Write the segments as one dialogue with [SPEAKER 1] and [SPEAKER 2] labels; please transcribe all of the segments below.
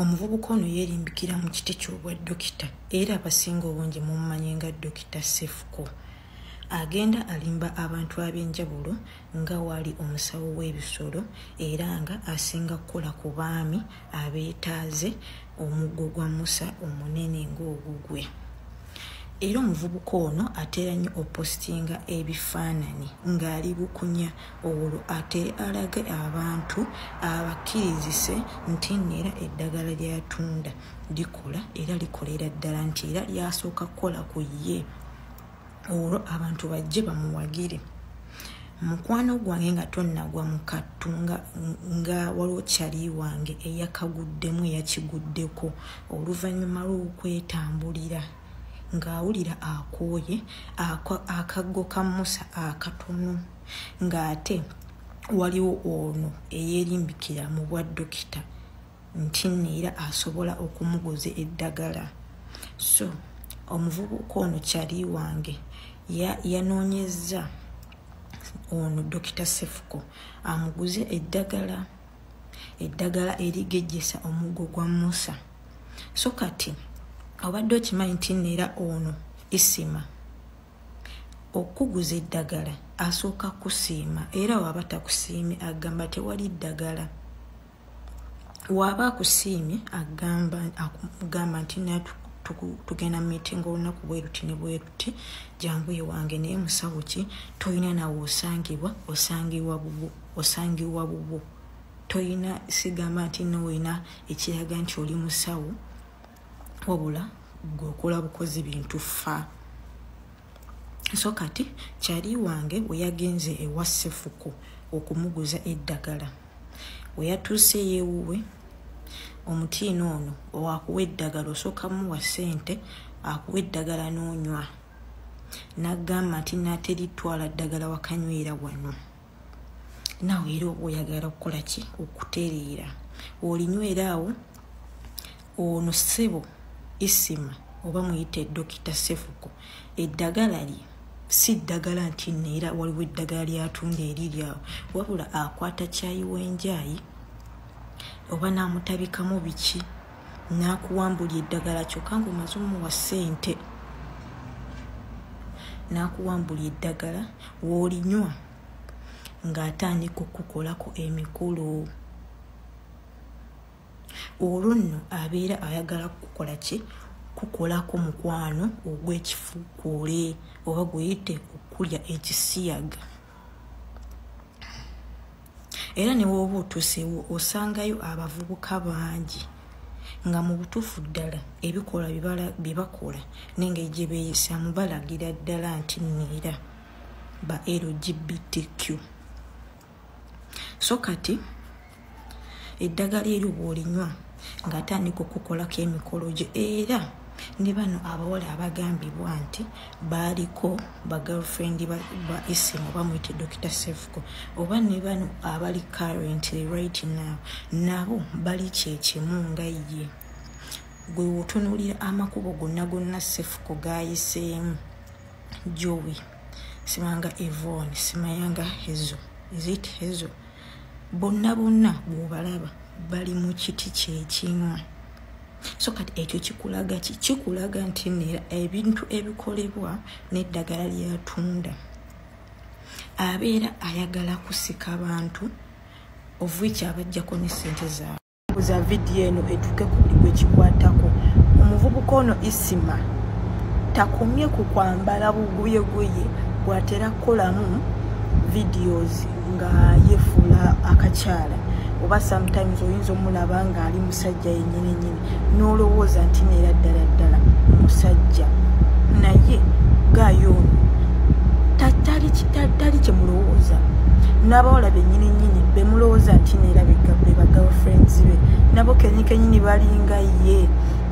[SPEAKER 1] omuvubuka ono yeerimbikira mu kiti ky'obwa dokita era abasinga obungi mumumanyi nga dokita sefuko. Agenda alimba abantu ab'enjawulo nga waali omusawo w'ebisolo era nga asinga kukola ku baami abeetaaze omuggo gwa musa omunene ng'ogugwe era omuvubuka ono ateera nnyo opositinga ebifaananyi ng'ali bukunya olwo ate alage abantu abakkirizise nti neera eddagala lyatunda likola era likolera ddala nti era lyasooka kukola ku ye. Olwo abantu bajje bamuwagire. Mukwano gwange nga tonnagwa mukattu nga waliwo kyali wange eyakaguddemu eyakiguddeko. Oluvannyuma lw'okwetambulira ng'awulira akooye akaggo ka musa akatono. Ng'ate waliwo ono eyeerimbikira mu bwa dokita nti neera asobola okumuguza eddagala. So omuvubuka ono kyali wange yanoonyeza ono dokita sefuko amuguze eddagala eddagala erigejjesa omuggo gwa musa. So kati obadde okimanyi nti neera ono isima. Okuguza eddagala asooka kusiima era waaba takusiimye agamba tewali ddagala waaba akusiimye agamba nti tugenda mumitinga olunaku bweruti ne bweruti janguye wange naye musawo ki? Tolina nawe osangibwa osangibwa bubwo osangibwa bubwo tolina sigamba nti noolina ekiraga nti oli musawo wabula gweokola bukozi bintu fa. So kati kyali wange weyagenze ewa sefuko okumuguza eddagala. Weyatuuse yeewuwe omutiino ono owakuwa eddagala osookamuwa ssente akuwa eddagala n'onywa. N'agamba nti naateritwala ddagala wakanywera wano. Naawe era oba oyagala okukola ki? Okutereera. Olinywera awo ono ssebo isima oba muyite dokita sefuko eddagala lye si ddagala nti neera waliwo eddagala lyatunda eriryawo wabula akwata kyayi w'enjaayi oba n'amutabikamu biki n'akuwambula eddagala kyokka ngaomaze omuwa ssente n'akuwambula eddagala w'olinywa ng'atandika okukolako emikolo olwo nno abeera ayagala kukola ki? Kukolako mukwano ogw'ekifukuule oba gweyite okulya ekisiyaga. Era ne wooba otuusewo osangayo abavubuka bangi nga mu butuufu ddala ebikola bye bakola n'engeri gye beeyisaamu balagira ddala nti neera ba lgbtq so kati eddagala eri bwolinywa ng'atandika okukolako emikolo gye era ne bano abawala abagambibwa nti baaliko bagirlfriend ba isimu bamwite dr sefuko oba ne bano abali currently right now nabo bali kyekimu nga ye. Gwe wotunuulira amakubo gonna gonna sefuko gayiseemu jowi simanga evon simayanga hezo. Isit hezo? Bonna bonna bwobalaba bali mu kiti kyekimu. So kati ekyo kikulaga ki? Kikulaga nti neera ebintu ebikolebwa n'eddagala lyatunda abeera ayagala kusika bantu ovwiki abajjako ne sente zaabwe. Za vidiyo eno etuuke ku buli gwekikwatako omuvubuka ono isima takomye ku kwambala buguyegoye bwatera kukolamu videos nga yefuula akakyala oba sometimes oyinza omulaba ng'ali musajja yennyini nyini n'olowooza nti neera ddala ddala musajja. Naye gaayo tali kyemulowooza n'abawala bennyini nyini bemulowooza nti neera be bagirlfriends be nabo kenyi kenyini balinga ye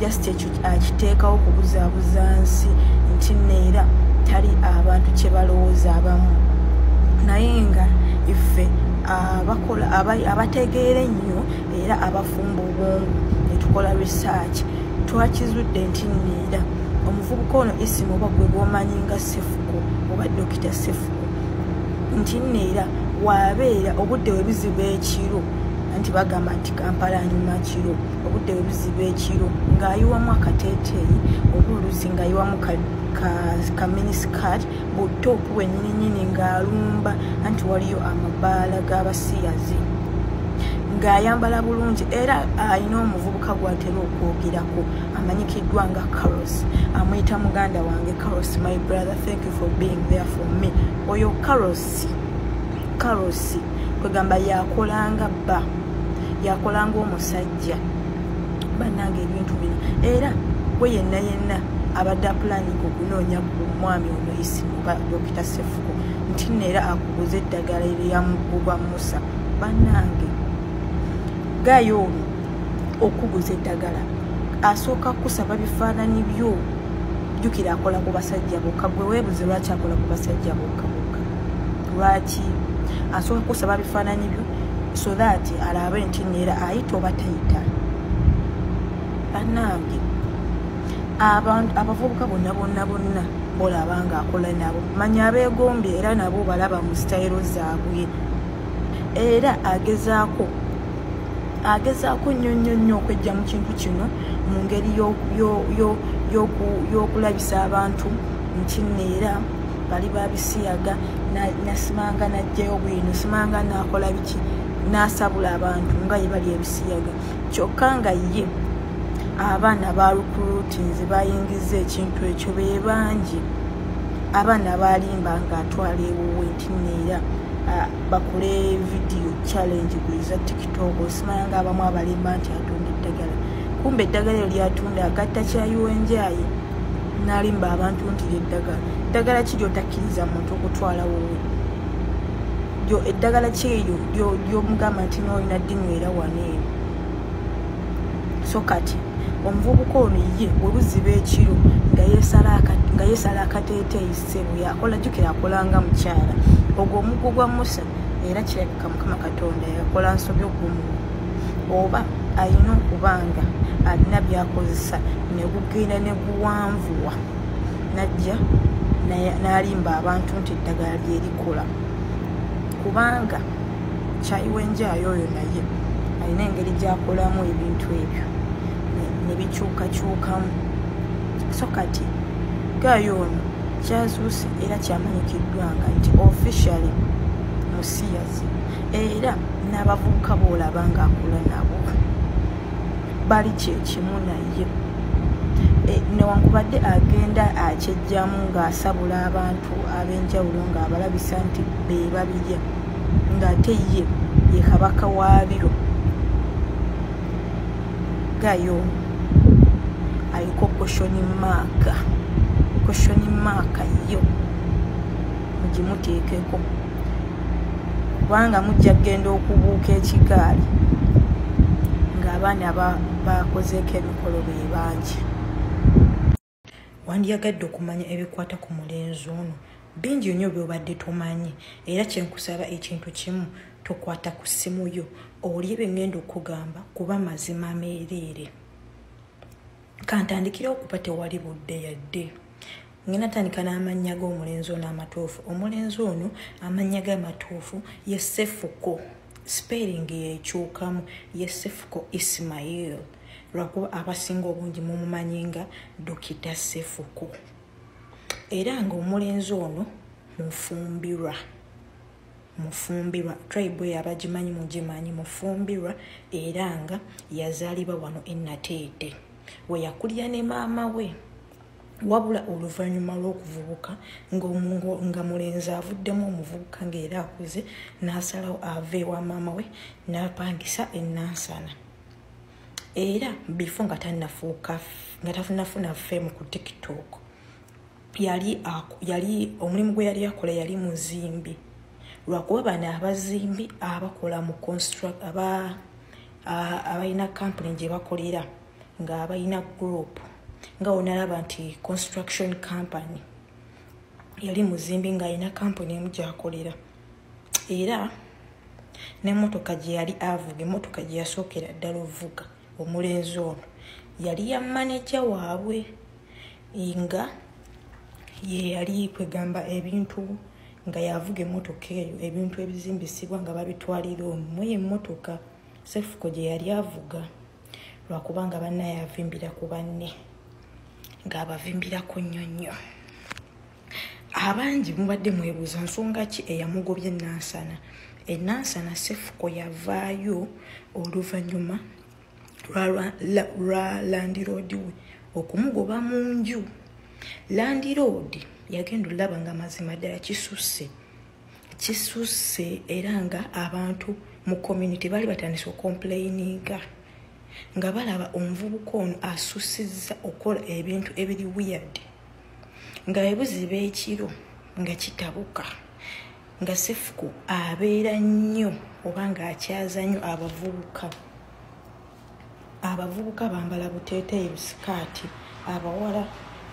[SPEAKER 1] just ekyo akiteekawo kubuzaabuza nsi nti neera tali abantu kye balowooza abamu. Naye nga ife abategeera ennyo era abafumba obwongu netukola research. Twakizudde nti neera omuvubuka ono isimu oba gwe bwomanyi nga sefuko oba dokita sefuko. Nti neera waabeera obudde we bizibu ekiro. Nti bagamba nti kampala nyuma kiro obudde bwe buziba ekiro ng'ayiwamu akateeteeyi oba oluzi ng'ayiwamu kaminisikati butoopu bwennyininyini ng'alumba anti waliyo amabaala g'abasiyazi. Ng'ayambala bulungi era alina omuvubuka gw'atera okwogerako amanyikiddwa nga caros amwyita muganda wange caros my brother thank you for being there for me. Oyo caros caros kwegamba yakolanga bba yakolanga omusajja bannanga ebintu bino era gwe yenna yenna abadde apulaninga okunoonya ku mwami ono isimuba dokita sefuko nti neera akuguza eddagala eryamugugwa musa. Bannange gayo ono okuguza eddagala asooka kusaba bifaananyi byo. Jjukira akola ku basajja bokka gwe weebuze lwaki akola ku basajja bokka bokka. Lwaki? Asooka kusaba bifaananyi byo so that alabe nti neera ayita oba tayita bannange. Abavubuka bonna bonna bonna bolaba nga akola nabo. Manya abeegombye era nabo balaba mu sitayiro zaabwe era agezaako agezaako nnyo nnyo nnyo okwejja mu kintu kino mu ngeri y'okulabisa abantu nti neera bali babisiyaga nasimanga najjayo bwino simanga nakola biki? Nasabula abantu nga ye bali ebisiyaga. Kyokka nga ye abaana ba recruitinzi bayingiza ekintu ekyo bebangi abaana balimba nga atwala ewuwe nti neera bakole vidiyo challenge kuiza tiktok. Osimala nga abamu abalimba nti atunda eddagala. Kumbe eddagala eyo lyatunda agatta kyayuwenjaye nalimba abantu nti lyeddagala. Eddagala ki lyotakkiriza muntu okutwala wowe eddagala kyeyo lyomugamba nti nolina dinywera waneeno so kati omuvubuka ono ye webuziba ekiro nga yesala akateeteeyi ssebo yakola jukira akolanga mukyala. Ogwo omuggo gwa musa era kirabika mukama katonda yakola nsobi ogumu oba alina okubanga alina byakozesa negugenda neguwanvuwa najja nalimba abantu nti eddagala lyerikola kubanga kyayiwenjayo oyo naye alina engeri gyakolamu ebintu ebyo nebikyukakyukamu so kati gayo ono kyazuuse era kyamanyikiddwanga nti officially musiyazi era n'abavubuka boolaba nga akola nabo bali kyekimu naye. E, newankubadde agenda akyejjamu ng'asabula abantu ab'enjawulo ng'abalabisa nti be babirya ng'ate ye ye kabaka waabiro gayo aliko koshoni maaka koshoni maaka yo. Mugimuteekeko. Kubanga mujja kgenda okubuuka ekigaali ng'abaana bakozeeko emikolo be bangi. Wandyagadde okumanya ebikwata ku mulenzi ono. Bingi nnyo byobadde tomanyi era kyenkusaba ekintu kimu tokwata ku ssimu yo olye bengenda okugamba kuba mazima meereere kantandikire okuba tewali budde yadde. Ngenda tandika n'amannya g'omulenzi ono amatuufu. Omulenzi ono amannya ge amatuufu ye sefuko. Spering yekyukamu ye sefuko ismail. Lwakuba abasinga obungi mumumanyi nga dokita sefuko. Era nga omulenzi ono mufumbirwa. Mufumbirwa. Tribe eyo abagimanyi mugimanyi mufumbirwa era nga yazaalibwa wano enateete weyakulira ne maama we. Wabula oluvannyuma lw'okuvubuka nga mulenzi avuddemu omuvubuka ngaera akuze n'asalawo ava ewa maama we n'apangisa enansana era bifo nga tanafuuka nga tafunafuna femu ku tiktok. Yali yali omulimu gwe yali akola yali muzimbi. Lwakuba bano abazimbi abakola mu construct aba abalina kampuni gye bakolera nga abalina group nga onalaba nti construction company yali muzimbi ng'alina kampuni emu gyakolera. Era n'emmotoka gye yali avuga emmotoka gye yasookera ddala ovuga omulenzi ono yali ya maneja waabwe nga ye yali kwegamba ebintu nga yavuga emmotoka eyo ebintu ebizimbisibwa nga babitwalira omwe emmotoka sefuko gye yali avuga lwakubanga bannaye avimbira ku banne ng'abavimbirako nnyo nnyo abangi mubadde mwebuuza nsonga ki eyamugobya enansana enansana sefuko yavaayo oluvannyuma lwa landiroodi we okumugoba mu nju. Landiroodi yagenda olaba nga mazima ddala kisusse kisusse era nga abantu mu community baali batandise okomplayininga nga balaba omuvubuka ono asusizza okukola ebintu ebiri weird nga ebuziba ekiro nga kitabuka nga sefuku abeera nnyo oba ngaakyaza nnyo abavubuka. Abavubuka bambala buteeteeyi busikaati abawala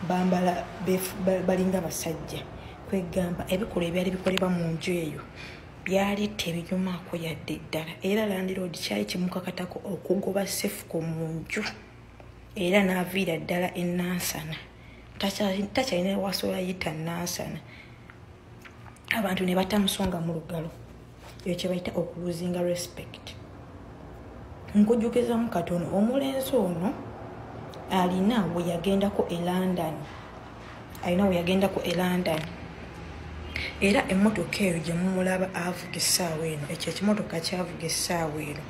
[SPEAKER 1] bambala balinga basajja. Kwegamba ebikolwa ebyali bikolebwa mu nju eyo byali tebinyumaako yadde ddala. Era landiroodi kyali kimukakatako okugoba sefuko mu nju. Era n'aviira ddala enansana takyalina wasobola yita nansana. Abantu ne batamusonga mu lugalo. Ekyo kyebayita okuluzinga respect. Nkujjukizamu katono omulenzi ono alina weyagendako e london. Alina weyagendako e london era emmotoka eyo gyemumulaba avuga essaawa eno ekyo ekimotoka kyavuga essaawa eno.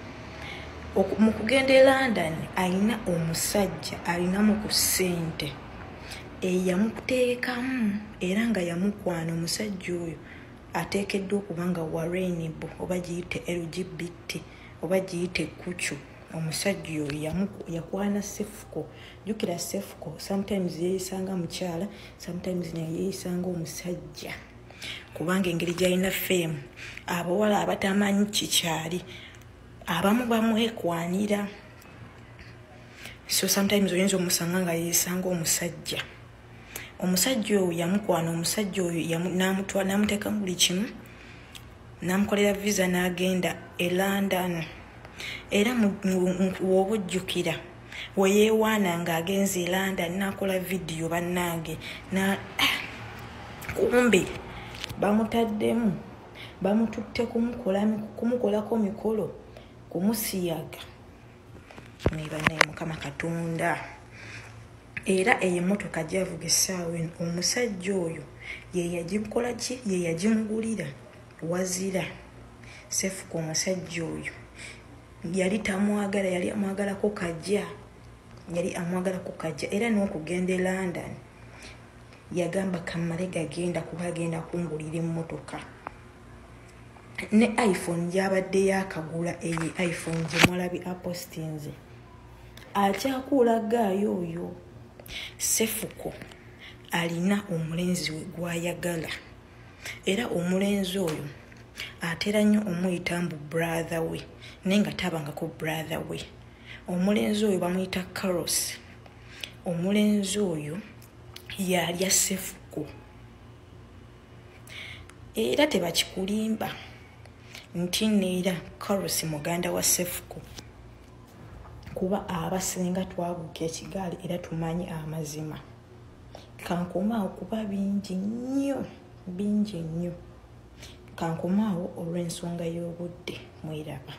[SPEAKER 1] Mu kugenda e london alina omusajja alinamu ku ssente eyamuteekamu era nga yamukwana omusajja oyo ateekeddwa okuba nga warenib oba giyite lgbt oba giyite kucu omusajja oyo yakwana sefuko jukira sefuko sometimes yeyisanga mukyala sometimes neyeyisanga omusajja kubanga engeri gyalina feemu abawala abatamanyi kikyali abamu bamwekwanira so sometimes oyinza omusanga nga yeyisanga omusajja. Omusajja oyo yamukwana omusajja oyo namuteekamu buli kimu namukolera visa n'agenda e london. Era woba ojjukira weyeewaana ng'agenza e london nakola vidiyo bannange kumbe bamutaddemu bamututte kumukolako mikolo kumusiyaga. Nebanaye mukama katonda. Era eyo emmotoka gyavuga essaawa eno omusajja oyo yeyagikola ki? Yeyagimugulira wazira. Sefuka omusajja oyo yali tamwagala yali amwagalako kajja yali amwagalako kajja era n'okugenda e london yagamba kamale gagenda kuba agenda kungulira emmotoka. Ne iphone gyabadde yakagula eyo iphone gyemwalabi apostins akyakuulagaayo oyo sefuko alina omulenzi we gwayagala. Era omulenzi oyo atera nnyo omuyita mbu brother we naye nga tabangako brother we. Omulenzi oyo bamuyita caros omulenzi oyo yalya sefuko era tebakikulimba. Nti neera caros muganda wa sefuko kuba abasinga twabuka ekigaali era tumanyi amazima. Kankomaawo kuba bingi nnyo bingi nnyo. Kankomaawo olw'ensonga y'obudde mweraba